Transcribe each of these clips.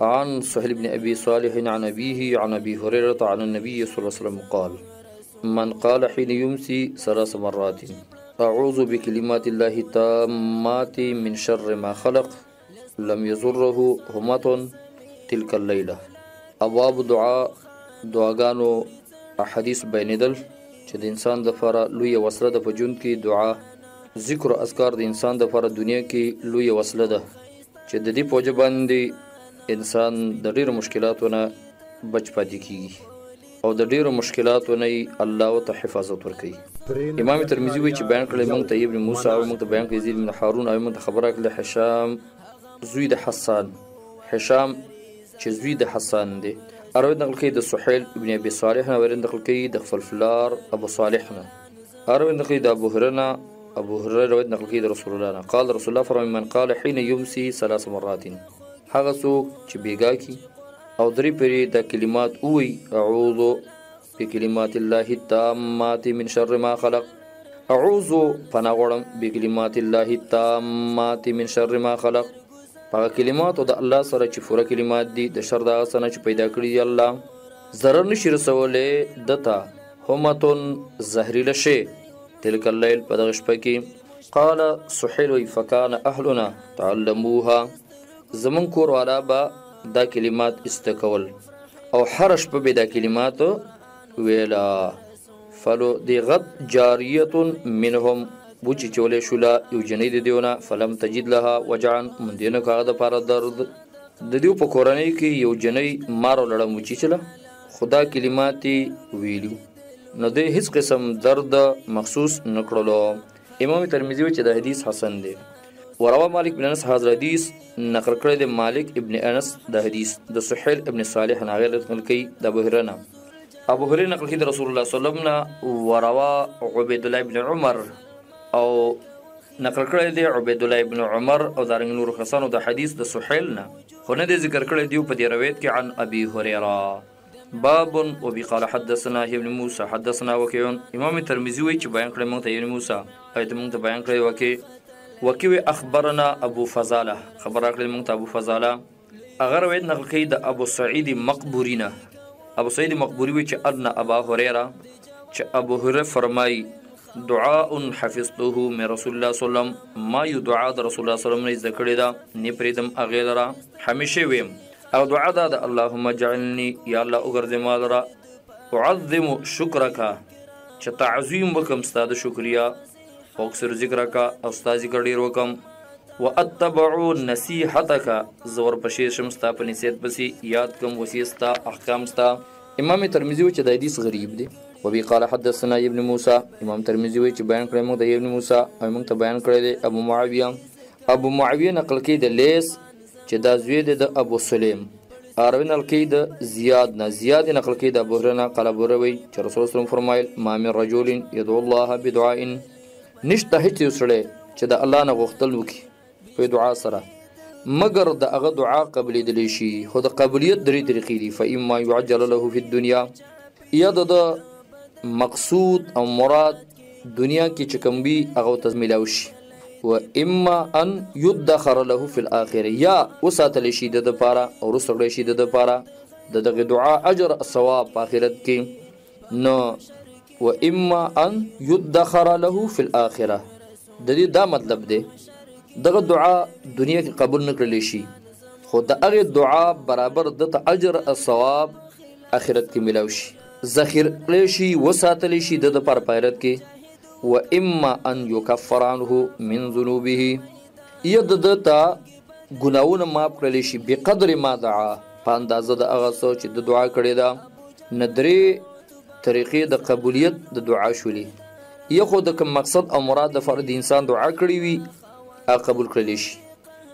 عن سهل بن ابي صالح عن ابيه عن ابي هريره عن النبي صلى الله عليه وسلم قال من قال حين يمسي ثلاث مرات اعوذ بكلمات الله التامات من شر ما خلق لم يزره همت تلك الليله ابواب دعا دعاګانو احادیث بیانېدل چې د انسان د لپاره لوی وسله ده په ژوند کې دعا ذکر او اذکار د انسان د لپاره دنیا کې لوی وسله ده چې د دې په وجه باندې انسان د ډیرو مشکلاتو نه بچ پاتې کیږي او د ډیرو مشکلاتو نه الله او ته حفاظت ورکړي امام ترمذی وی چې بیان کړی مونږ ته ابن موسی او مونږ ته بیان کړی زید بن هارون او مونږ ته خبره کړل حشام زوی د حسان حشام چې زوی د حسان دی اروي نقل کوي د سحيل ابن ابي صالح نه ورن نقل کوي د خپل فلار ابو صالح نه اروي نقل د ابو هريره نه ابو هريره روایت نقل کوي د رسول الله نه قال رسول الله فرمایي من قال حين يمسي ثلاث مرات هغه څوک چې بیګا کی او درې پرې د کلمات اوي اعوذ بکلمات الله التامات من شر ما خلق اعوذ پناه غواړم بکلمات الله التامات من شر ما خلق په کلمات او د الله سره چې فوره کلمات دي د شر د اسنه چې پیدا کړی دی الله ضرر نشي رسولې دتا همتو زهريله شي تلک الليل په دغه شپه کې قال سحيل فكان اهلنا تعلموها زمون کور والا به دا کلمات استکول او هر شپه به دا کلمات ویلا فلو دی غد جاریت منهم بوچی چولې شولا یو جنې د دیونه فلم تجد لها وجعن من دینه کاغه د پاره درد د دیو په کورنۍ کې یو جنې مارو لړم وچی چلا خو دا کلمات یې ویلي نو دی هیڅ قسم درد مخصوص نکړلو امام ترمذی وی چې د حدیث حسن دی وروا مالک بن انس حاضر حدیث نقل کړی دی مالک ابن انس د حدیث د سحیل ابن صالح نه غیر نقل کړي د ابو هرره ابو هرره نقل کړي د رسول الله صلی الله علیه وسلم نه وروا عبد الله ابن عمر او نقل کړی دی عبیدالله ابن عمر او دارنګ نورو کسانو د حدیث د سحیل نه خو نه دی ذکر کړی دیو په دې روایت کې عن ابي هريره باب او بي قال حدثنا ابن موسى حدثنا وكيع امام ترمذي وی چې بیان کړی موږ ته ابن موسى ایت موږ ته بیان کړی وکي وکي اخبرنا ابو فضاله خبر کړی موږ ته ابو فضاله هغه روایت نقل کوي د ابو سعید مقبوری نه ابو سعید مقبوری وی چې ادنا ابا هريره چې ابو هريره فرمای دعاء حفظته من رسول الله صلی الله علیه وسلم ما یو دعا د رسول الله صلی الله علیه وسلم نه ذکر دا نه پریدم اغه لرا همیشه ویم او دعا دا د اللهم اجعلني یا الله وګرځې ما لرا اعظم شکرک چې تعظیم وکم ستاسو شکریا فوکسر ذکر کا او ستا ذکر ډیر وکم واتبعو نصیحتک زور پشې شم ستا په نصیحت پسې یاد کم وسیستا احکام ستا امام ترمذی و چې د حدیث غریب دی وبي قال حدثنا ابن موسى امام ترمذی وی چې بیان کړی موږ د ابن موسی او موږ ته بیان کړی دی ابو معاویه ابو معاویه نقل کړي د لیس چه دا زوی دی د ابو سلیم اروی نقل کوي د زیاد نه زیاد نقل کوي د ابو هريره نه قال ابو روي چې رسول الله صلی فرمایل ما من رجل يدعو الله بدعاء نشته هیڅ یو سړی چې د الله نه غوښتل وکي په دعا سره مګر د هغه دعا قبلې دلی شي خو د قبولیت درې طریقې دي فإما يعجل له في الدنيا یا د مقصود او مراد دنیا کې چې کوم وي هغه ورته ملاو شي و اما ان يدخر له في الاخره یا وساتل شي د لپاره او رسول شي د لپاره د دغه دعا اجر ثواب په آخرت کې نو و اما ان يدخر له في الاخره د دې دا مطلب دی دغه دعا دنیا کې قبول نکړل شي خو د هغه دعا برابر د اجر او ثواب اخرت کې ملاو شي ذخیر کړی شي وساتل شي د پر پایرت کې و اما ان یکفر عنه من ذنوبه ید دتا ګناونه معاف کړل شي بقدر ما دعا په اندازه د هغه څه چې د دعا کړې ده ندري طریقې د قبولیت د دعا شولې یو خو د کوم مقصد او مراد د فرد انسان دعا کړې وي هغه قبول کړل شي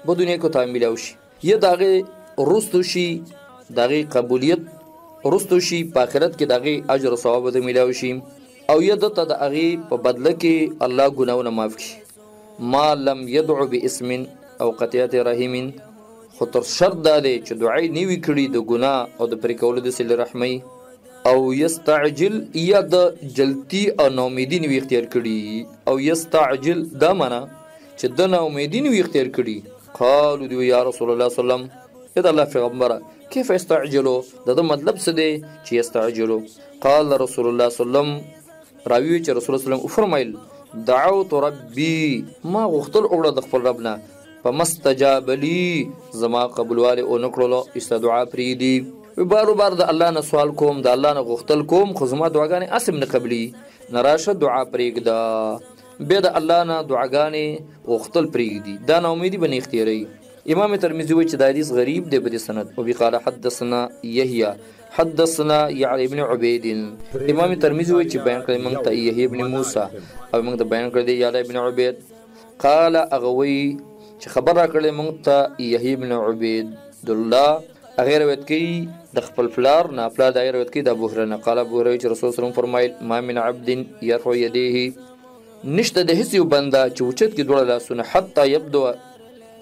په دنیا کې تعامل او شي یه داغه رستو شي داغه قبولیت رستو شي په آخرت کې داغه اجر او ثواب د ملاوي شي او یه دته د اغه په بدله کې الله ګناونه معاف کړي ما لم يدعو باسم او قطيعه رحم خو تر شرط دا دی چې دعای نیوي کړي د ګنا او د پرې کولو د سل رحمي او یستعجل یا د جلتی او نومیدین وی اختیار کړي او یستعجل دا معنا چې د نومیدین وی اختیار کړي قالو دوی یا رسول الله صلی الله علیه وسلم اې د الله پیغمبره کیف استعجلو د ده مطلب څه دی چې استعجلو قال رسول الله صلی الله علیه وسلم راوی چې رسول الله صلی الله علیه وسلم فرمایل دعوت ربي ما غوښتل اوړه د خپل رب نه په مستجاب لي زما قبولواله او نکړلو استدعا پری دي بار بار د الله نه سوال کوم د الله نه غوښتل کوم خو زما دعاګانې اسم نه قبلي نراشه دعا پرېږده بیا د الله نه دعاګانې غوښتل پریږدي دا ناامیدي به نیخ تیروي امام ترمذي وایي چې دا حدیث غریب دی په دې سند او قال حدثنا یحیی حدثنا یعلی ابن عبید امام ترمذي وایي چې بیان کړی موږ ته یحیی ابن موسی او موږ ته بیان کړی دی یعلی ابن عبید قال اغوی چې خبر را کړی موږ ته یحیی ابن عبید الله هغه روایت کوي د خپل پلار نه پلار دا روایت کوي د ابو هريره نه قال ابو هريره چې رسول الله فرمایل ما من عبد يرفع يديه نشته د هیڅ یو بنده چې اوچت کې دوړه لاسونه حتی یبدو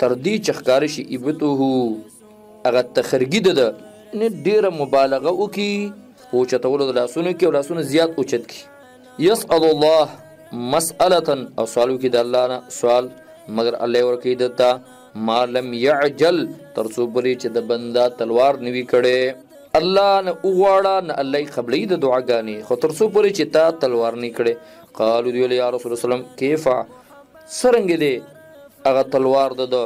تر دې چې ښکار شي ایبته هغه تخرګي ده نه ډیره مبالغه وکي په چتولو د لاسونو کې او لاسونه زیات اوچت کی یسأل الله مسأله او سوالو کې د الله نه سوال مگر الله ورکی دتا ما لم يعجل تر څو پورې چې د بنده تلوار نوي کړي الله نه وغواړه نه الله یې قبلې د دعاګانې خو تر څو پورې چې تا تلوار نه کړي قالو دی یا رسول الله سلام کیف سرنګ دی هغه تلوار د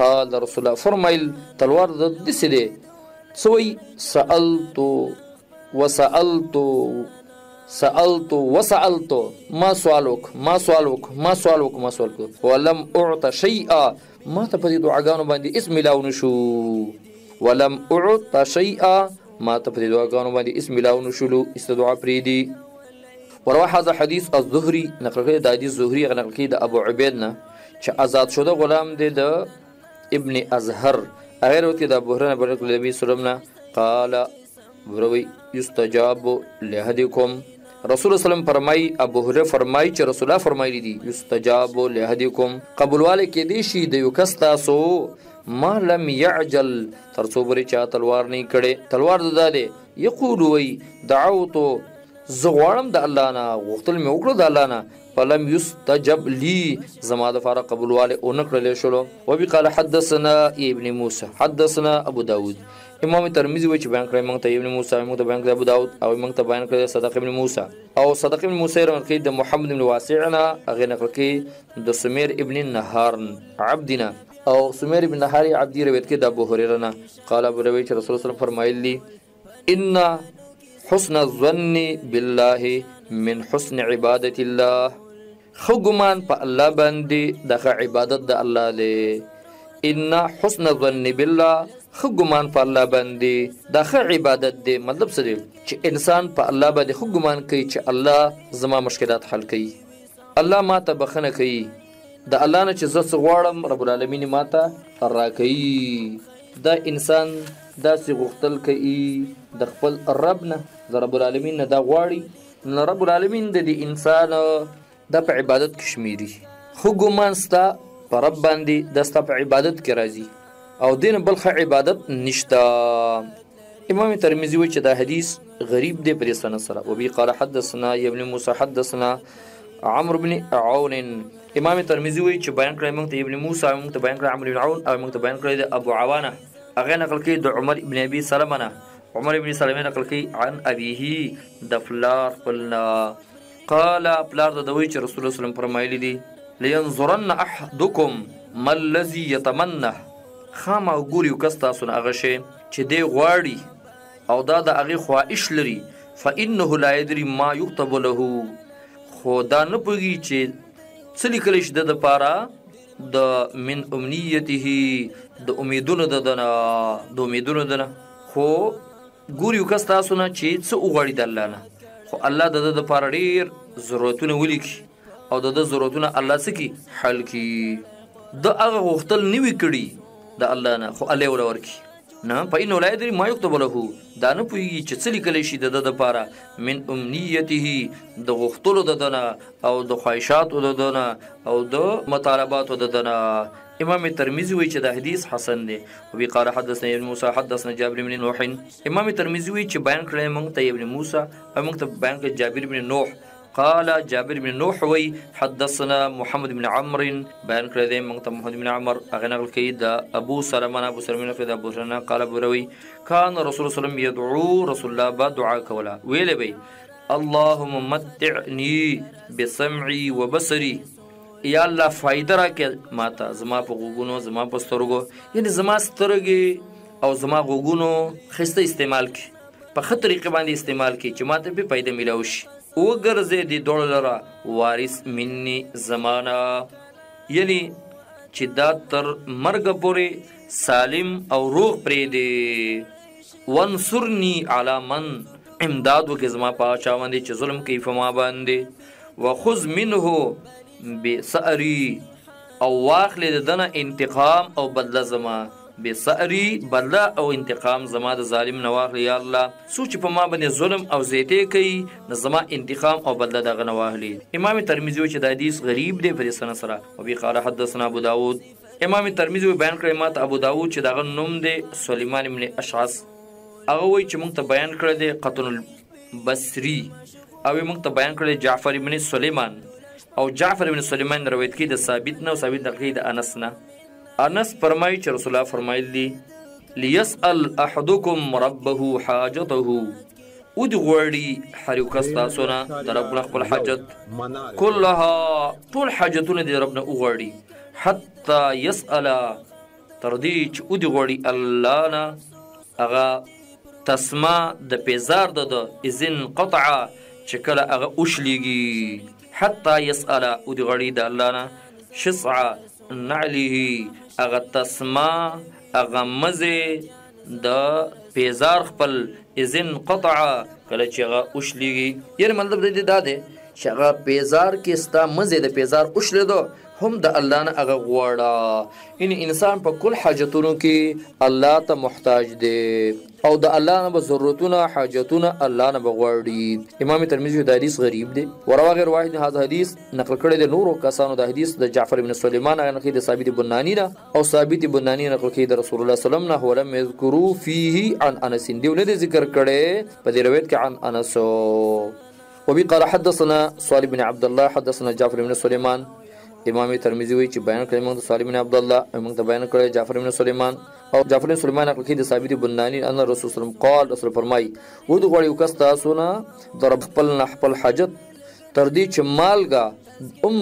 قال رسول الله فرمایل تلوار د دسه دی سوی سالتو وسالتو سألت وسألت ما سوال وک ما سوال وک ما سوال وک ما سوال کو ولم اعط شيئا ما ته په دې دعاګانو باندې اسم ملاو نشو ولم اعط شيئا ما ته په دې دعاګانو باندې اسم ملاو نشو است دعا پری دی وروا هذا حدیث الظهری نقل کړی د حدیث زهری نقل کړی د ابو عبید نه چې آزاد شوه غلام دی د ابن ازهر غیر وتی د ابو هرره بلک نبی سلام نه قال وروي یستجاب لهدیکم رسول الله سلام فرمای ابو هرره فرمای چې رسول الله فرمایلی دي یستجاب لهدیکم قبولواله کې دي شي د یو کس تاسو ما لم يعجل تر څو بری چا تلوار نه کړي تلوار ددا دي یقول وی دعوت زغوړم د الله نه غوښتل مې وکړو د الله نه فلم يستجب لي زما د فار قبول والے اون کړل شلو وبي قال حدثنا ابن موسى حدثنا ابو داود امام ترمذی وی چې بیان کړی موږ ته ابن موسی موږ ته بیان کړی ابو داود او موږ ته بیان کړی صدق ابن موسی او صدق ابن موسی روایت کوي د محمد بن واسع نه هغه نقل کوي د سمیر ابن نهارن عبدنا او سمیر ابن نهاری عبدی روایت کوي د ابو هريره نه قال ابو روي چې رسول الله فرمایلی ان حسن الظن بالله من حسن عبادت الله ښه ګمان په الله باندې دا ښه عبادت د الله دی ان حسن الظن بالله ښه ګمان په الله باندې دا ښه عبادت دی مطلب څه دی چې انسان په الله باندې ښه ګمان کوي چې الله زما مشکلات حل کوي الله ما ته بخنه کوي د الله نه چې زه څه غواړم رب العالمین ما ته راکوي دا انسان داسې غوښتل کوي د خپل رب نه د رب العالمین نه دا غواړي نو رب العالمین د دې انسان د په عبادت کې شمیري خو ګمان ستا په رب باندې د ستا په عبادت کې راځي او دین بل خ عبادت نشته امام ترمذی وی چې دا حدیث غریب دی پر سنه سره او بي قال حدثنا ابن موسی حدثنا عمرو بن عون امام ترمذی وی چې بیان کړی موږ ته ابن موسی موږ ته بیان کړی عمرو بن عون او موږ ته بیان کړی ابو عوانه هغه نقل کړي د عمر ابن ابي سلمه نه عمر ابن سلمه نقل کوي عن ابيه د فلار خپلنا قال پلار د دوی چې رسول الله سلام فرمایلی دي لینظرن احدکم ما الذي يتمنى خام او ګوري کس تاسو نه هغه شي چې دی غواړي او دا د هغه خواهش لري فانه لا يدري ما يكتب له خو دا نه پوهي چې څه لیکل شي د لپاره د من امنیته د امیدونو د دنا د امیدونو دنا خو ګور یو کس تاسو نه چې څه وغواړي د الله نه خو الله د د لپاره ډیر ضرورتونه ولیکي او د د ضرورتونه الله سکی حل کی د هغه غوښتل نیوي کړي د الله نه خو الله ولور کی نه په انه لا یدري ما یكتب له دا نه پوهیږي چې څه لیکل شي د د لپاره من امنیته د غوښتلو د دنه او د خواهشاتو د دنه او د مطالباتو د دنه امام ترمذي وی چې دا حدیث حسن دی او بي قال حدثنا ابن موسی حدثنا جابر بن نوح امام ترمذي وی چې بیان کړی مونږ ته ابن موسی او مونږ ته بیان کړی جابر بن نوح قال جابر بن نوح وی حدثنا محمد بن عمرو بیان کړی دی مونږ ته محمد بن عمر هغه نقل کوي د ابو سلمہ ابو سلمہ نقل د ابو سلمہ قال ابو روي کان رسول الله صلی الله علیه وسلم يدعو رسول الله با دعا کولا ویلې به اللهم متعني بسمعي وبصري یا الله فایده راکه ماته زما په غوګونو زما په سترګو یعنی زما سترګې او زما غوګونو خسته استعمال کی په خه طریقې باندې استعمال کی چې ماته به پیدا ملاو شي او ګرځې دې دوړ لره وارث مني زمانہ یعنی چې دا تر مرګ پورې سالم او روغ پرې دی وانصرنی علی من امداد وکې زما په چا باندې چې ظلم کوي په ما باندې وخذ منه بسعری او واخلې د دنه انتقام او بدله زما بسعری بدله او انتقام زما د ظالم نه واخلې یا الله سوچ په ما باندې ظلم او زیته کوي نو زما انتقام او بدله دغه نه واخلې امام ترمذی چې د حدیث غریب دی پر سنه سره او بي قال حدثنا ابو داود امام ترمذي وی بیان کړی ماته ابو داوود چې دغه نوم دی سلیمان ابن اشعث هغه وی چې موږ ته بیان کړی دی قطن البصری او موږ ته بیان کړی جعفر ابن سلیمان او جعفر ابن سلیمان روایت کوي د ثابت نه او ثابت نقل کوي د انس نه انس فرمایي چې رسول الله فرمایلی دي ليسأل احدكم ربه حاجته اود غواړي هر یو کس تاسو نه د رب نه خپل حاجت کلها ټول حاجتونه د رب نه وغواړي حتی یسأل تر دې چې اود غواړي الله نه هغه تسمه د پیزار د اذن قطع چې کله هغه اوشلیږي حتی یسأل اود غواړي د الله نه شسع نعله هغه تسمه هغه مزه د پیزار خپل اذن قطع کله چې هغه اوشلیږي یعنی مطلب د دې دا دی چې هغه پیزار کې ستا مزه د پیزار اوشلیدو هم د الله نه هغه غواړه ان انسان په کل حاجتونو کې الله ته محتاج دی او د الله نه به ضرورتونه حاجتونه الله نه بغواړي امام ترمذی د حدیث غریب دی وروا غیر واحد هاذ حدیث نقل کړی د نورو کسانو د حدیث د جعفر بن سليمان هغه نقل د ثابت بنانی نه او ثابت بنانی نقل کوي د رسول الله سلام نه ولم یذکرو فيه عن انس دیو نه ذکر کړي په دې روایت کې عن انس وبي قال حدثنا صالح بن عبد الله حدثنا جعفر بن سليمان امام ترمذی وی چې بیان کړی موږ د صالح بن عبد الله موږ ته بیان کړی جعفر بن سليمان او جعفر بن سليمان نقل کوي د ثابت بنانی ان رسول صلی الله قال رسول فرمای و د غړیو کس تاسو نه در خپل نه خپل حاجت تر دې چې مالګه هم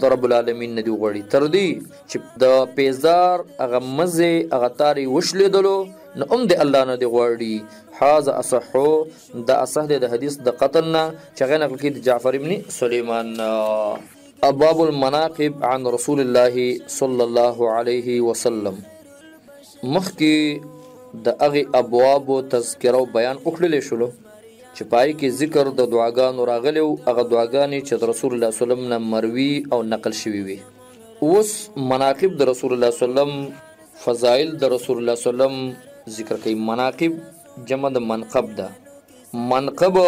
د رب العالمین نه دی وغواړي تر دې چې د پیزار هغه مزه هغه تاری وشلیدلو نو هم د الله نه دی غواړي حاز اصح د اصح د حدیث د قتل نه چې غنه کې د جعفر ابن سليمان ابواب المناقب عن رسول الله صلی الله علیه وسلم مخکې د هغه ابواب تذکره او بیان وکړل شول چې په هغه کې ذکر د دعاګانو راغلی او هغه دعاګانې چې د رسول الله صلی الله علیه وسلم نه مروي او نقل شوي وي اوس مناقب د رسول الله صلی الله علیه وسلم فضائل د رسول الله صلی الله علیه وسلم ذکر کوي مناقب جمع د منقب ده منقب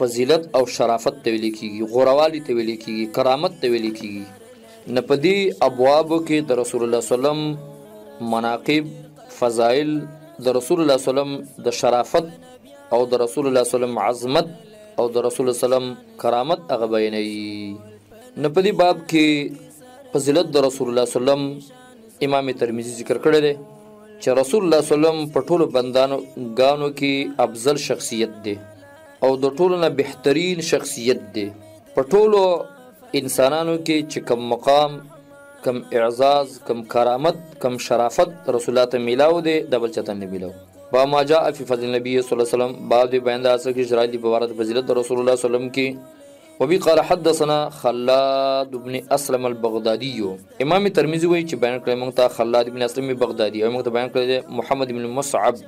فضیلت او شرافت ته ویل کیږي غوروالي ته ویل کیږي کرامت ته ویل کیږي نه پدی ابواب کې د رسول الله صلی الله علیه وسلم مناقب فضائل د رسول الله صلی الله علیه وسلم د شرافت او د رسول الله سلام عظمت او د رسول الله سلام کرامت هغه بیانوي نو په دې باب کې فضیلت د رسول الله سلام امام ترمذی ذکر کړی دی چې رسول الله صلی الله علیه وسلم په ټولو بندانو غانو کې افضل شخصیت دی او د ټولو نه بهترین شخصیت دی په ټولو انسانانو کې چې کم مقام کم اعزاز کم کرامت کم شرافت رسول الله ته ملاو دی د بل چاته نه ملاو با ما جاء فی فضل النبی صلی الله علیه وسلم باب دی بیان دا څه کې شرایط دی په اړه د فضیلت رسول الله صلی الله علیه وسلم کې وبي قال حدثنا خلاد ابن اسلم البغدادي امام ترمذی وایي چې بیان کړی موږ ته خلاد ابن اسلم بغدادي او موږ ته بیان کړی محمد ابن مصعب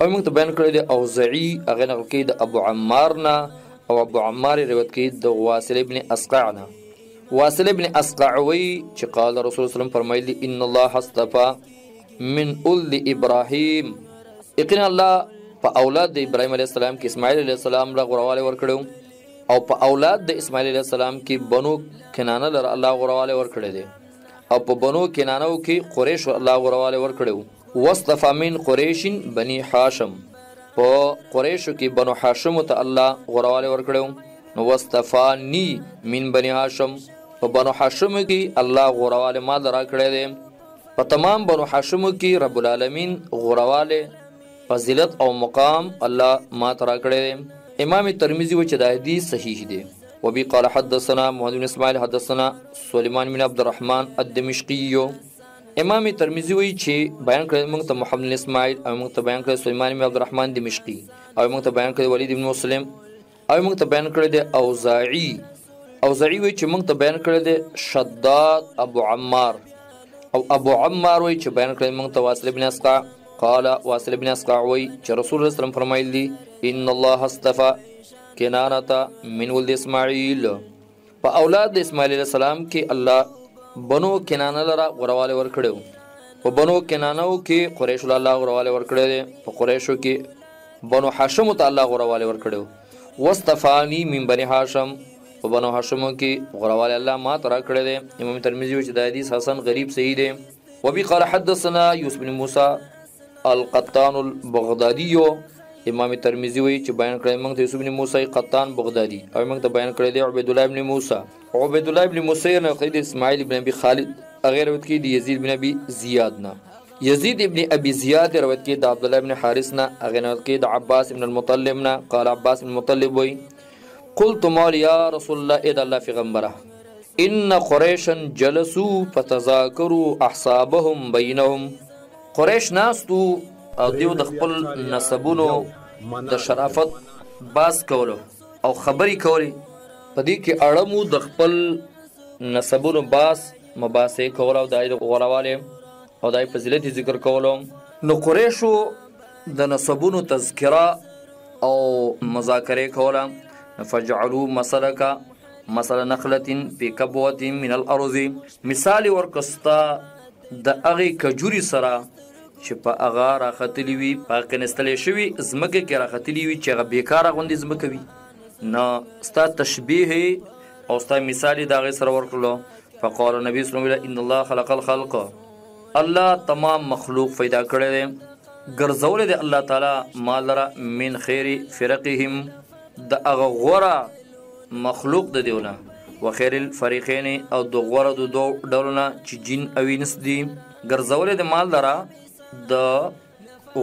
او موږ ته بیان کړی د اوزعی هغه نقل کې د ابو عمار نه او ابو عمار روایت کې د واصل ابن اسقع نه واصل ابن اسقع وی چې قال رسول الله صلی الله علیه وسلم فرمایلی ان الله اصطفى من اولد ابراهيم یقینا الله په اولاد د ابراهيم عليه السلام کې اسماعيل عليه السلام له غرواله ورکړو او په اولاد د اسماعيل عليه السلام کې بنو کنانه لر الله غرواله ورکړي دي او په بنو کنانه کې قريش الله غرواله ورکړو واصطفى من قريش بني هاشم په قريش کې بنو هاشم ته الله غرواله ورکړو نو واصطفاني من بني هاشم په بنو هاشم کې الله غرواله مال راکړي دي په تمام بنو حاشمو کې رب العالمین غورواله فضیلت او مقام الله ما ترا کړی امام ترمذی و چې دا حدیث صحیح دی وبي قال حدثنا محمد بن اسماعيل حدثنا سليمان بن عبد الرحمن الدمشقي امام ترمذی وی چې بیان کړی موږ ته محمد بن اسماعیل او موږ ته بیان کړی سليمان بن عبد الرحمن دمشقي او موږ ته بیان کړی ولید بن مسلم او موږ ته بیان کړی دی اوزاعی اوزاعی وی چې موږ ته بیان کړی دی شداد ابو عمار او ابو عمار وی چې بیان کړی موږ ته واصل ابن اسقع قال واصل ابن اسقع وی چې رسول الله صلی الله فرمایلی ان الله استفا کنانه من ولد اسماعیل په اولاد د اسماعیل علیه السلام کې الله بنو کنانه لره غوروالی ورکړی و په بنو کنانو کې قریشو له الله غوروالی ورکړی دی په قریشو کې بنو هاشمو ته الله غوروالی ورکړی و واستفانی من بني هاشم په بنو هاشمو کې غوروالی الله ما ته راکړی دی امام ترمذي وایي چې دا حدیث حسن غریب صحیح دی وبي قال حدثنا یوسف بن موسی القطان البغدادي یو امام ترمذی وی چې بیان کړی موږ ته یوسف بن موسی قطان بغدادي او موږ ته بیان کړی دی عبد الله بن موسی عبد الله بن موسی نه قید اسماعیل بن ابي خالد غیر روایت کې دی یزید بن ابي زیاد نه یزید ابن ابي زیاد روایت کې د عبد الله بن حارث نه غیر روایت کې د عباس بن المطلب نه قال عباس بن المطلب وی قلت مول یا رسول الله اذا الله في غمبره ان قريشا جلسوا فتذاكروا احسابهم بينهم قریش ناست وو او دیو د خپل نسبونو د شرافت باز کولو او خبرې کولې په دې کې اړمو د خپل نسبونو باس مباسه کول او دای د غورواله او دای فضیلت ذکر کولو نو قریشو د نسبونو تذکره او مذاکره کوله فجعلوا مسلکا مثلا نخلت فی کبوت من الارض مثال ورکستا د هغه کجوري سره چې په هغه راختلی وي په کنستلې شوی زمکه کې راختلی وي چې هغه بیکاره غوندې زمکه وي نه ستا تشبیه او ستا مثال د هغه سره ورکړلو فقال نبی صلی الله علیه وسلم ان الله خلق الخلق الله تمام مخلوق پیدا کړی دی ګرځولې دی الله تعالی مال را من خیر فرقهم د هغه غوره مخلوق د دیو نه وخیر الفریقین او د غوره د دوه ډلو نه چې جن او انس دي ګرځولې د مال لره د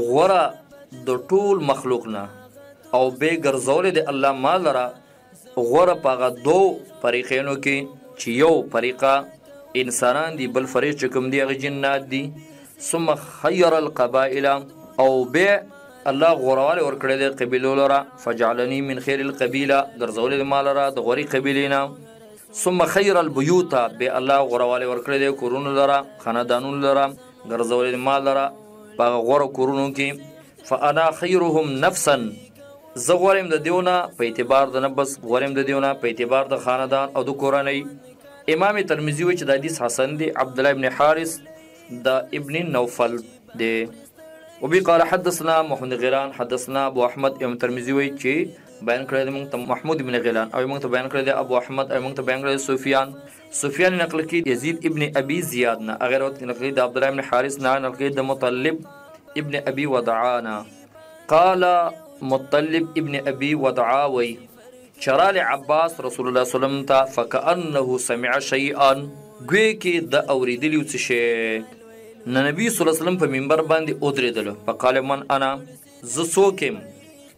غوره د ټول مخلوق نه او به ګرځولې د الله مال لره غوره پاغه دو فریقینو کې چې یو فریقه انسانان دي بل فریق چې کوم دي هغه جنات دي ثم خیر القبائل او به الله غوروالی ورکړی دی قبیلو لره فجعلنی من خیر القبیله ګرځولی دی ما لره د غوري قبیلې نه ثم خیر البیوت به الله غوروالی ورکړی دی کورونو لره خاندانونو لره ګرځولی دی ما لره په هغه غوره کورونو کې فانا خیرهم نفسا زه غورم د دیونه په اعتبار د نفس غورم د دیونه په اعتبار د خاندان او د کورنۍ امام ترمذی وی چې د حدیث حسن دی عبد الله ابن حارث د ابن نوفل دی وبي قال حدثنا محمد غيران حدثنا ابو احمد ام ترمذي وی چې بیان کړی دی موږ ته محمود ابن غیلان او موږ ته بیان کړی دی ابو احمد او موږ ته بیان کړی سفیان سفیان نقل کړي یزید ابن ابي زیاد نه هغه روایت نقل کړي د عبد الله بن حارث نه نقل کړي د مطلب ابن ابي ودعانا قال مطلب ابن ابي ودعا وی چرال عباس رسول الله سلم ته فکأنه سمع شیئا ګوی کې د اوریدلی څه شی نه نبی صلی الله علیه وسلم په منبر باندې اودریدل فقال من انا ز سوکم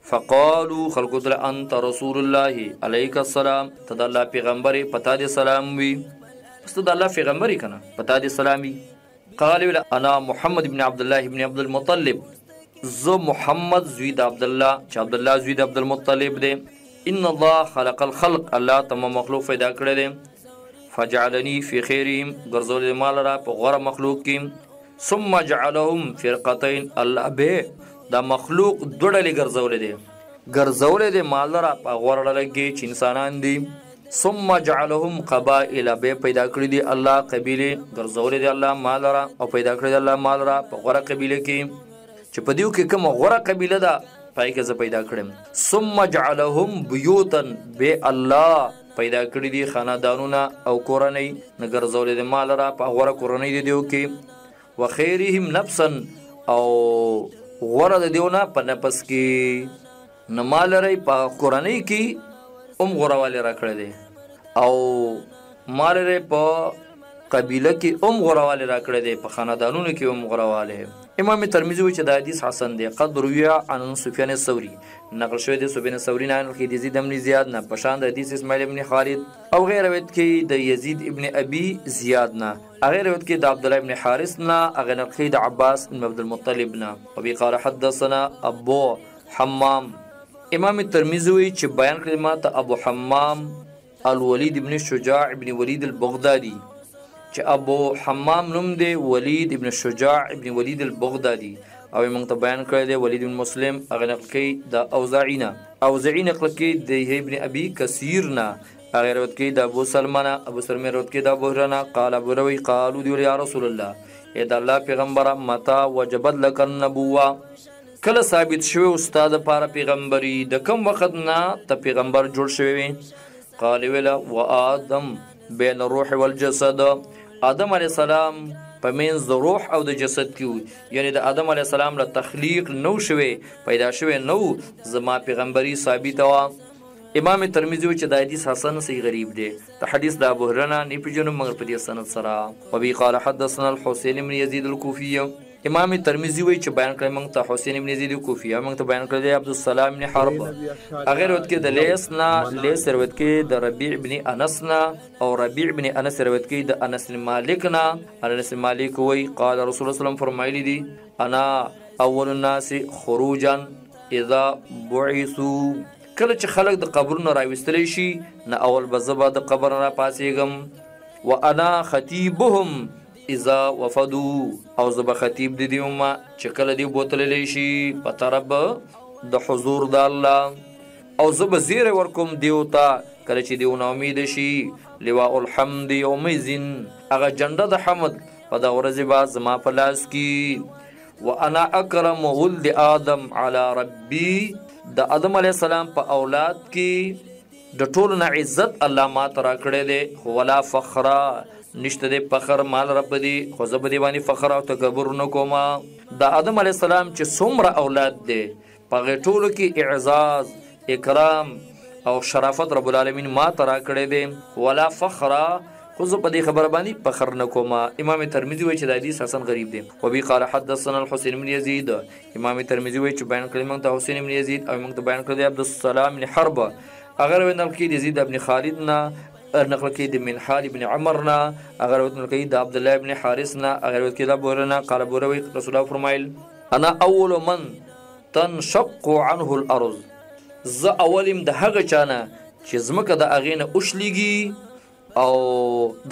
فقالو خلقو تل انت رسول الله علیک السلام ته د الله پیغمبر پتا دې سلام وي پس ته د الله پیغمبر کنه پتا دې سلام وي قال ویل انا محمد ابن عبد الله ابن عبد المطلب زه محمد زوی د عبد الله چې عبد الله زوی د عبد المطلب دی ان الله خلق الخلق الله تم مخلوق پیدا کړی دی فجعلني في خيرهم ګرځول مال را په غره مخلوق کې ثم جعلهم فرقتين الله به دا مخلوق دوړلې ګرځول دي ګرځول دي مال را په غره لګي چې انسانان دي ثم جعلهم قبائل به پیدا کړی دی الله قبیله ګرځولې دی الله مال را او پیدا کړی دی الله مال را په غره قبیله کې چې په دیو کې کوم غره قبیله ده پای کې زه پیدا کړم ثم جعلهم بيوتا به الله پیدا کړی دی خاندانونه او کورنۍ نګرځولې دی مال را په غره کورنۍ دی دیو کې وخيرهم نفسا او غره دیونه په نفس کې نه ما لرئ په کورنۍ کی هم غوروالی راکړی دی او ما لرئ په قبیله کی هم غوروالی راکړی دی په خاندانونو کی هم غوروالی امام ترمذی وی چې دا حدیث حسن دی قد رویا عن سفیان الثوری نقل شوی دی سفیان الثوری نه عن یزید ابن زیاد نه پشان د حدیث اسماعیل ابن خالد او غیر روایت کی د یزید ابن ابي زیاد نه اغه روایت کې د عبد الله ابن حارث نه اغه نقل د عباس ابن عبد المطلب نه او بي قال حدثنا ابو حمام، امام ترمذي وایي چې بیان کړل ماته ابو حمام الولید ابن شجاع ابن ولید البغدادي چې ابو حمام نوم دی ولید ابن شجاع ابن ولید البغدادي او موږ ته بیان کړی دی ولید بن مسلم هغه نقل کوي د اوزاعی نه اوزاعی نقل کوي د ابن ابي کثیر نه هغه روایت کوي د ابو سلمہ نه ابو سلمہ روایت کوي د ابو هرره نه قال ابو روي قالو دی یا رسول الله اې د الله پیغمبره متا وجبت لك النبوه کله ثابت شوی او ستا د پاره پیغمبري د کم وخت نه ته پیغمبر جوړ شوی وي قال ویلا و آدم بین روح والجسد آدم علی السلام په منځ د روح او د جسد کې یعنی د آدم علی السلام له تخلیق نو شوی پیدا شوی نو زما پیغمبري ثابت وا امام ترمذی چې د حدیث حسن سی غریب دی ته حدیث د ابو هرره نه پیژنو مگر په دې سند سره وبي قال حدثنا الحسين بن يزيد الكوفي امام ترمذی وی چې بیان کړی موږ ته حسین ابن زید کوفی او موږ ته بیان کړی دی عبدالسلام ابن حرب هغه روایت کې د لیس نه لیس روایت کې د ربیع ابن انس نه او ربیع ابن انس روایت کې د انس بن مالک نه انس بن مالک وی قال رسول الله صلی الله علیه وسلم فرمایلی دی انا اول الناس خروجا اذا بعثوا کله چې خلک د قبرونو راوستل شي نه اول بزبه د قبر نه پاسېږم وانا خطيبهم اذا وفدو او زه به خطیب د دې وم چې کله دې بوتللی شي په طرف د حضور د الله او زه به زیری ورکوم دیو ته کله چې دیو نا امید شي لواء الحمد یومئذ هغه جنډه د حمد په دغه ورځ به زما په لاس کې وانا اکرم ولد آدم علی ربی د آدم علی السلام په اولاد کې د ټولو نه عزت الله ما ته راکړی دی خو ولا فخرا نشته دی فخر مال رب دی خو زه به دی باندې فخر او تکبر نه کوم د آدم علی السلام چې څومره اولاد دی په غټولو کې اعزاز اکرام او شرافت رب العالمین ما ته راکړی دی ولا فخرا خو زه په دې خبره باندې فخر نه کوم امام ترمذی وایي چې د حدیث حسن غریب دی وبي قال حدثنا الحسين بن يزيد امام ترمذي وایي چې بیان کړی موږ ته حسین ابن یزید او موږ ته بیان کړی عبدالسلام ابن حرب هغه روایت نقل کوي د یزید ابن خالد نه نقل کوي د منحال ابن عمر نه هغه روایت نقل کوي د عبد الله ابن حارث نه هغه روایت کوي د بورنا قال بوروي رسول الله فرمایل انا اول من تنشق عنه الارض زه اولم د هغه چانه چې زمکه د اغینه اوشلیږي او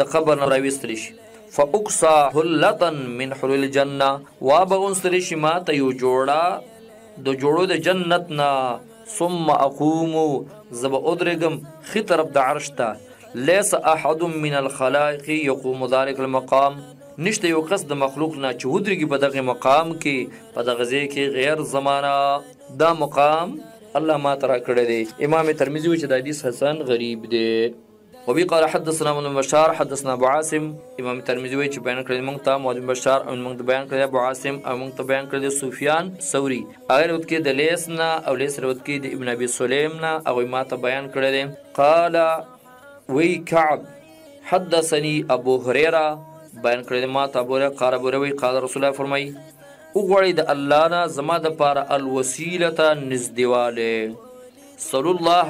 د قبر نه راويستل شي فاقصا حلتا من حل الجنه وا به انستل شي ما ته یو جوړه د جوړو د جنت نه ثم اقوم زب ادرګم خي طرف د عرش ته ليس احد من الخلائق يقوم ذلك المقام نشته یو کس د مخلوق نه چې ودرګي په دغه مقام کې په دغه ځای کې غیر زمانہ دا مقام الله ما ترا کړی دی امام ترمذی چې د حدیث حسن غریب دی وبي قال حدثنا ابن بشار حدثنا ابو عاصم امام ترمذي وایي چې بیان کړی موږ ته محمد بن بشار او موږ ته بیان کړی ابو عاصم او موږ ته بیان کړی سفیان ثوري هغه روایت کې د لیث نه او لیث روایت کې د ابن ابي سلیم نه هغه ما ته بیان کړی دی قال وی کعب حدثني ابو هريره بیان کړی ما ته ابو هريره قال ابو هريره قال رسول الله فرمایي وګړي د الله نه زما د پاره الوسیله نزدیواله سل الله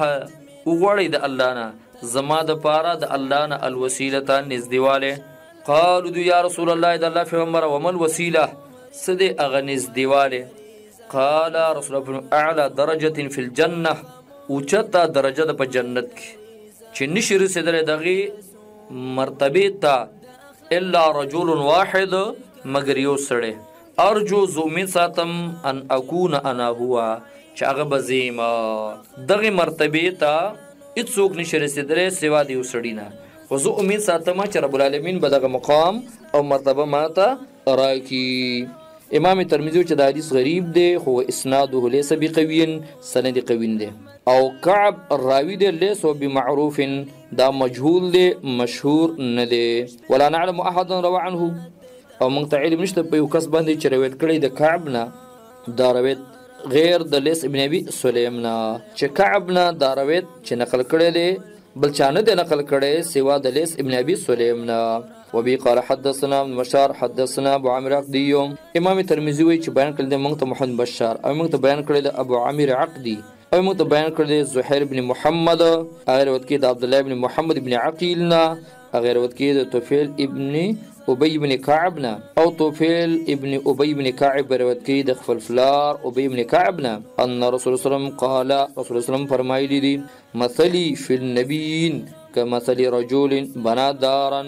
وغواړی د الله نه زما د پاره د الله نه الوسیله ته نزدیواله قالو دو یا رسول الله د الله پیغمبر ومل وسیله سده اغه نزدیواله قال رسول الله اعلى درجه في الجنه اوچتا درجه د په جنت کې چې نشي رسیدلې دغه مرتبه ته الا رجل واحد مگر یو سړی ارجو زه امید ساتم ان اکون انا هو چې هغه به زه یم دغې مرتبې ته هېڅوک نشي رسېدلی سوا د یو سړي نه خو زه امید ساتم چې رب العالمین به دغه مقام او مرتبه ماته راکړي امام ترمذی چې د حدیث غریب دی خو اسناده ليس بقوي سند قوي دی او کعب راوی دی ليس بمعروف دا مجهول دی مشهور نه دی ولا نعلم احد روى عنه او موږ ته علم نشته په یو کس باندې چې روایت کړی د کعب نه دا روایت غیر د لیس ابن ابي سلیم نه چې کعب نه دا روایت چې نقل کړی دی بل چا نه دی نقل کړی سوا د لیس ابن ابي سلیم نه وبي قال حدثنا ابن بشار حدثنا ابو عامر عقدي امام ترمذي وی چې بیان کړل د موږ ته محمد بشار او موږ ته بیان کړل ابو عامر عقدي او موږ ته بیان کړی دی زهیر بن محمد هغه روایت کوي د عبدالله بن محمد بن عقیل نه هغه روایت کوي د طفیل ابن ابی بن کعب نه او طفیل ابن ابی بن کعب روایت کوي د خپل فلار ابی بن کعب نه ان رسول الله صلی قال رسول الله صلی فرمایلی دي مثلی فی النبیین کمثل رجل بنا دارا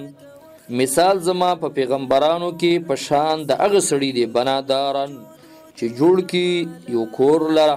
مثال زما په پیغمبرانو کې پشان د اغه سړی دی بنا دارا چې جوړ کی یو کور لره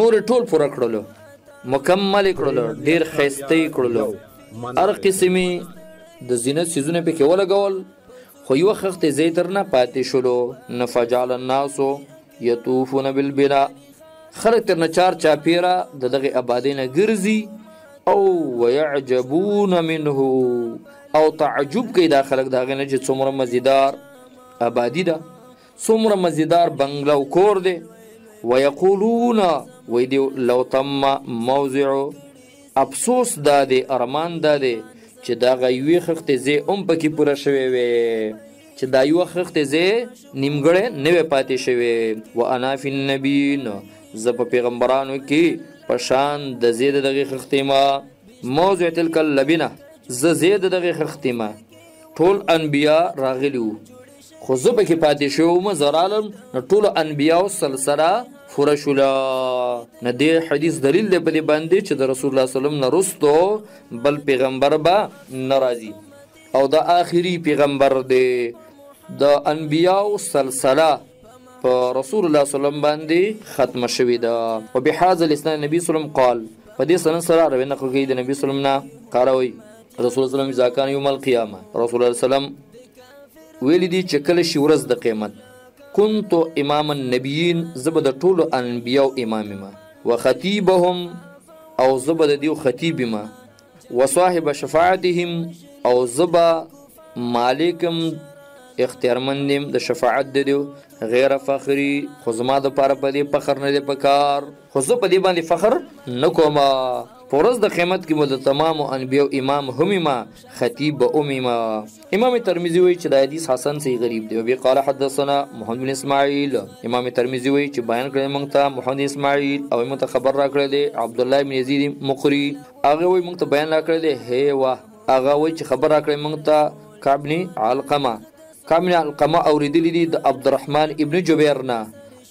نور ټول پوره کړلو مکمل کړلو ډیر خسته کړلو هر قسمي د زینت سیزونه په کې ولګول خو یو خخت زی درنه پاتې شولو نفجعل الناس یطوفون بالبلا خلک تر نچار چاپیرا د دغه آبادی نه ګرځي او ويعجبون منه او تعجب کوي دا خلک دا غنه چې څومره مزیدار آبادی ده څومره مزیدار بنګله او کور دی ويقولون وای دی لو تم موضع افسوس دا دی ارمان دا دی چې دا غوي خخت زی هم پکې پوره شوی وي چې دا یو خخت زی نیمګړې نه وي پاتې شوی و انا فی النبین ز په پیغمبرانو کې پشان د زید دغه خختمه موضع تلک اللبنه ز زید دغه خختمه ټول انبیا راغلیو خو زه پکې پاتې شوی وم زه رالم نو ټولو انبیاو سلسله فوره شوله نه دې حدیث دلیل دی په دې باندې چې د رسول الله وسلم نه رستو بل پیغمبر به نه راځي او دا آخري پیغمبر دی د انبیاو سلسله په رسول الله وسلم باندې ختم شوې ده او بهذا الاسلام نبی وسلم قال په دې سنن سره روي نقل کوي د نبی وسلم نه قال وي رسول الله سلام اذا کان یوم القیامه رسول الله سلام ویل دي چې کله شي ورځ د قیامت كنت امام النبیین زبه د ټولو انبیاو امام ما وخطیبهم او زبه د دیو خطیب ما وصاحب شفاعتهم او زبه مالکم اختیارمندم د شفاعت د دیو غیر فخری خو زما د پاره په دې فخر نه دی پکار خو زه په دې باندې فخر نه کوم په ورځ د قیامت کې به د تمامو انبیاو امام هم یم خطیب به هم یم امام ترمذي وایي چې دا حدیث حسن صحیح غریب دی وبه قال حدثنا محمد بن اسماعیل امام ترمذي وایي چې بیان کړی موږ ته محمد اسماعیل او موږ ته خبر راکړی دی عبد الله بن یزید مقری هغه وایي موږ ته بیان راکړی دی هی وه هغه وایي چې خبر راکړی موږ ته کعب بن علقمه که من علقمه اورېدلي دي د عبدالرحمن ابن جبیر نه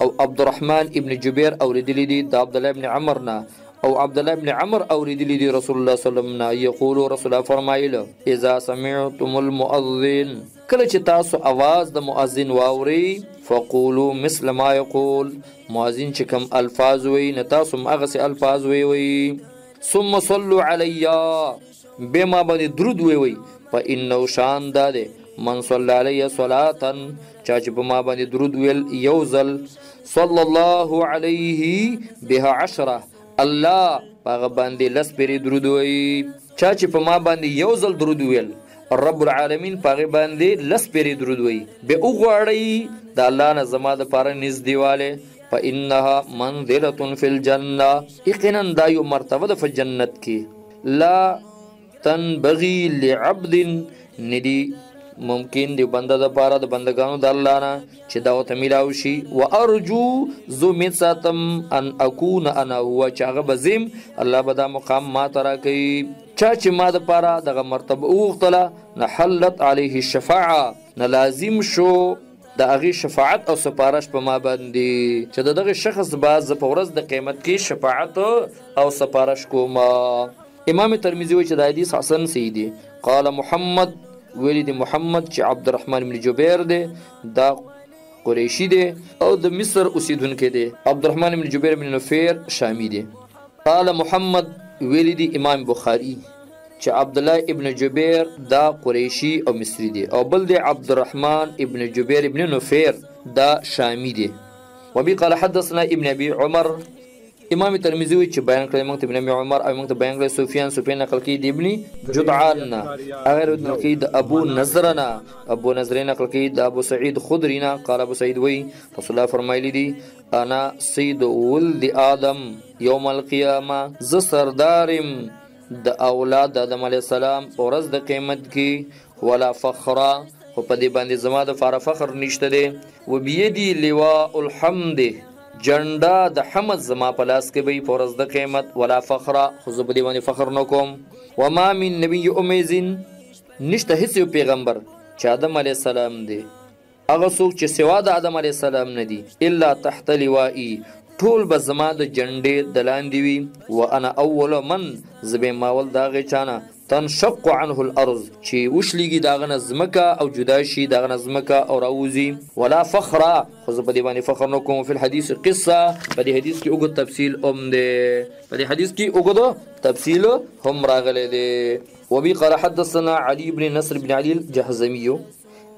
او عبدالرحمن ابن جبیر اورېدلي دي د عبدالله ابن عمر نه او عبدالله ابن عمر اورېدلي دي رسول الله صلی الله علیه وسلم نه یقول رسول الله فرمایل اذا سمعتم المؤذن کله چې تاسو اواز د مؤذن واورئ فقولو مثل ما یقول مؤذن چې کوم الفاظ وي نه تاسو هم هغسې الفاظ ویوئ ثم صلو علیه بیا ما باندې درود ووی فانه شان دا دی من صلی علی صلاتا چا چې په ما باندې درود ویل یو ځل صلی الله علیه بها عشره الله هغه باندې لس پیری درود وی چا چې په ما باندې یو ځل درود ویل رب العالمین پاغه باندې لس پیری درود وی به او غړی د الله نه زما د پاره نږدېواله فانها منزله فی الجنه یقینا دا یو مرتبه ده په جنت کې لا تنبغي لعبد ندي ممکن دی بنده د پاره د بندگانو د الله نه چې دا ته ملاو شي وارجو زو متساتم ان اكون انا هو چاغه بزم الله به دا مقام ما ترا کوي چا چې ما د پاره دغه مرتبه وغوښتله نه حلت عليه الشفاعه نه لازم شو د هغه شفاعت او سپارش په ما باندې چې د دغه شخص به زه په ورځ د قیامت کې شفاعت او سپارش کوم امام ترمذی وایي چې د حدیث حسن صحیح دی قال محمد ویلی دی محمد چې عبدالرحمن بن جبیر دی دا قریشی دی او د مصر اوسیدونکو دی عبدالرحمن بن جبیر بن نفیر شامی دی قال محمد ویلی دی امام بخاری چې عبدالله ابن جبیر دا قریشي او مصري دی او بل دی عبدالرحمن ابن جبیر ابن نفیر دا شامي دی وبي قال حدثنا ابن ابي عمر امام ترمذی وی چې بیان کړی موږ ته ابن ابي عمر او موږ ته بیان کړی سفیان سفیان نقل کړي دی ابن جدعان نه هغه رد نقل کړي د ابو نظر نه ابو نظر نقل کړي د ابو سعید خدری نه قال ابو سعید وی رسول الله فرمایلی دی انا سید ولد آدم یوم القیامه ز سردارم د اولاد د آدم علیه السلام په ورځ د قیامت کی ولا فخرا خو په دې باندې زما د فاره فخر نشته دی و بيدی لواء الحمد جنډا د حمد زما په لاس کې به په ورځ د قیامت ولا فخرا خو زه په دې باندې فخر نکوم وما من نبی امیزن نشته هیڅ یو پیغمبر چې آدم علیه السلام دی هغه څوک چې سوا د آدم علیه السلام نه دي الا تحت لوائي ټول به زما د جنډې د لاندې وي وانا اول من زه به ماول د هغې چا نه تنشق عنه الارض چې وشلیږي د هغه نه ځمکه او جدا شي د هغه نه ځمکه او راوځي ولا فخر خو زه په دې باندې فخر نه کوم فی الحدیث قصه په دې حدیث کې اوږد تفصیل هم دی په دې حدیث کې اوږد تفصیل هم راغلی دی وبي قال حدثنا علي بن نصر بن علي الجهزمي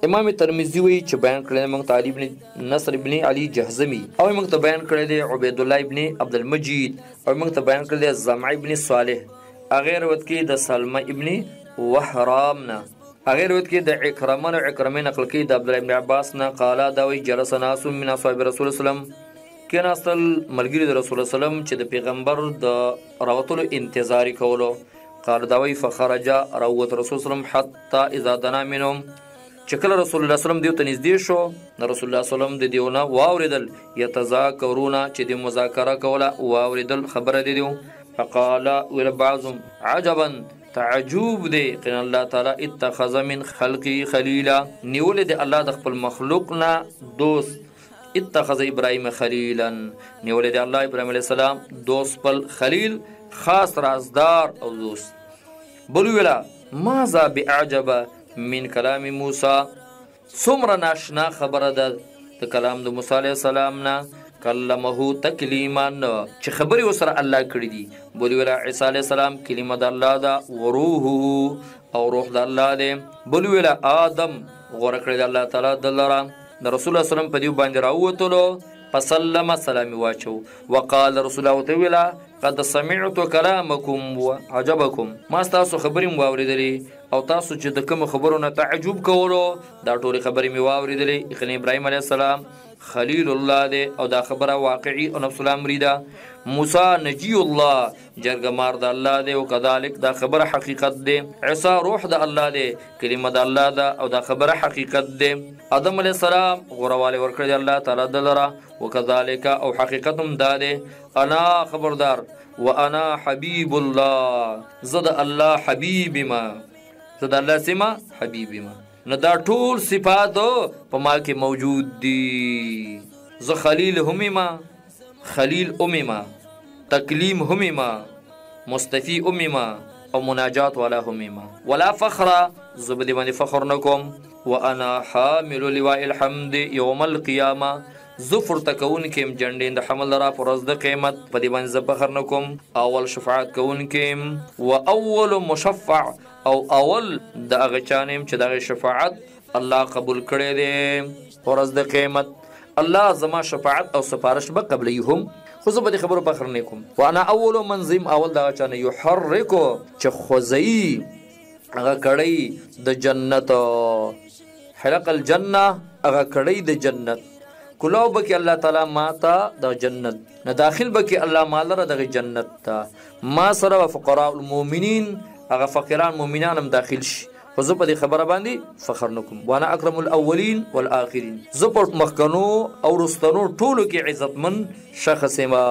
امام ترمذی وی چې بیان کړی موږ ته علی ابن نصر ابن علی جهزمی او موږ ته بیان کړی دی عبید الله ابن عبد المجید او موږ ته بیان کړی دی زمع ابن صالح اغه روایت کې د سلمہ ابن وحرام نه اغه روایت کې د اکرمه او اکرمه نقل کې د عبد الله ابن عباس نه قالا دا وی جلس ناس من اصحاب رسول الله سلام کیناستل ملګری د رسول الله سلام چې د پیغمبر د راوتلو انتظار کولو قرداوی فخرج راووت رسول سلم حتی اذا دنا منهم چې کله رسول الله سلم دیو ته نږدې شو نو رسول الله سلم د دیونه واوریدل یتذاکرون چې د مذاکره کوله واوریدل خبره دی دیو فقال ول بعضهم عجبا تعجب دی قن الله تعالی اتخذ من خلقی خلیلا نیول دی الله د خپل مخلوق نه دوست اتخذ ابراهیم خلیلا نیولې دی الله ابراهیم علیه السلام دوست بل خلیل خاص رازدار او دوست بل ویلا ماذا باعجب من کلام موسی څومره ناشنا خبره ده د کلام د موسی علی السلام نه کلمه تکلیما چې خبري وسره الله کړی دی بولی ولا عیسی علی السلام کلمه د الله دا وروح او روح د الله دی بولی ولا ادم غره کړی د الله تعالی د لره د رسول الله سلام په دیو باندې راووتلو فسلم سلام واچو وقال رسول الله ته ویلا قد سمعت كلامكم وعجبكم ما تاسو خبرې مو واورېدلې او تاسو چې د کوم خبرو نه تعجب کولو دا ټول خبرې مو واورېدلې اخنی ابراهيم عليه السلام خليل الله دې او دا خبره واقعي او نفس الامر ده موسی نجي الله جرګه مار د الله دی او کذالک دا خبره حقیقت دی عیسی روح د الله دی کلمه د الله ده او دا خبره حقیقت دی ادم علی السلام غورواله ورکړی الله تعالی د لره وکذالک او حقیقت هم دا دی انا خبردار وانا حبیب الله زد الله حبیب ما زد الله سما حبیب ما نو دا ټول صفات په ما کې موجود دي زه خلیل هم ما خلیل هم ما تکلیم هم ما مصطفی هم ما او مناجات والا هم ما ولا فخر زبدی باندې فخر نکوم وانا حامل لواء الحمد يوم القيامه زفر تکون کیم جنډین د حمل را پر ورځ د قیامت په دې باندې زبخر نکوم اول شفاعت کون کیم و اول مشفع او اول د هغه چانیم چې د شفاعت الله قبول کړی دی ورځ د قیامت الله زما شفاعت او سفارش به قبلې هم خو زه به د خبرو فخر نه کوم وانا اول منظم اول دا چانه یحرکو چې خوځي هغه کړی د جنت حلق الجنه هغه کړی د جنت کلاو بکی الله تعالی ما تا د جنت نه داخل بکی الله ما لره د جنت تا ما سره فقراء المؤمنین هغه فقیران مؤمنان هم داخل شي خو زه په دې خبره باندې فخر نه کوم وانا اکرم الاولین والآخرین زه په مخکنو او رستنو ټولو کې عزتمن شخص ما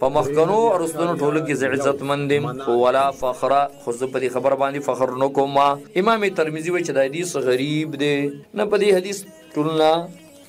په مخکنو او رستنو ټولو کې زه عزتمن دیم ولا فخر خو زه په دې خبره باندې فخر نه کوم امام ترمذی وایي چې دا حدیث غریب دی نه په دې حدیث ټولنا